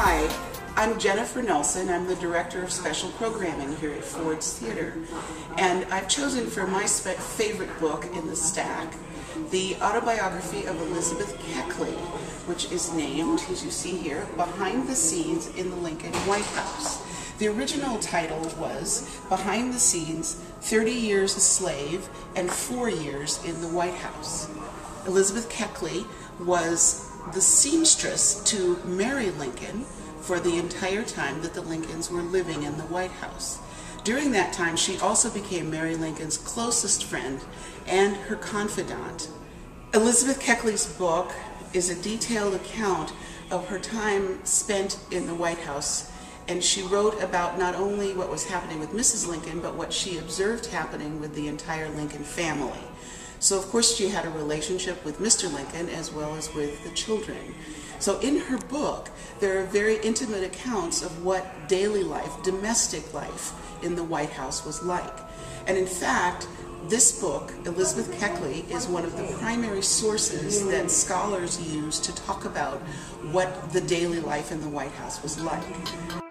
Hi, I'm Jennifer Nelson. I'm the Director of Special Programming here at Ford's Theater. And I've chosen for my favorite book in the stack the autobiography of Elizabeth Keckley, which is named, as you see here, Behind the Scenes in the Lincoln White House. The original title was Behind the Scenes 30 Years a Slave and Four Years in the White House. Elizabeth Keckley was the seamstress to Mary Lincoln for the entire time that the Lincolns were living in the White House. During that time, she also became Mary Lincoln's closest friend and her confidant. Elizabeth Keckley's book is a detailed account of her time spent in the White House, and she wrote about not only what was happening with Mrs. Lincoln, but what she observed happening with the entire Lincoln family. So of course she had a relationship with Mr. Lincoln as well as with the children. So in her book, there are very intimate accounts of what daily life, domestic life in the White House was like. And in fact, this book, Elizabeth Keckley, is one of the primary sources that scholars use to talk about what the daily life in the White House was like.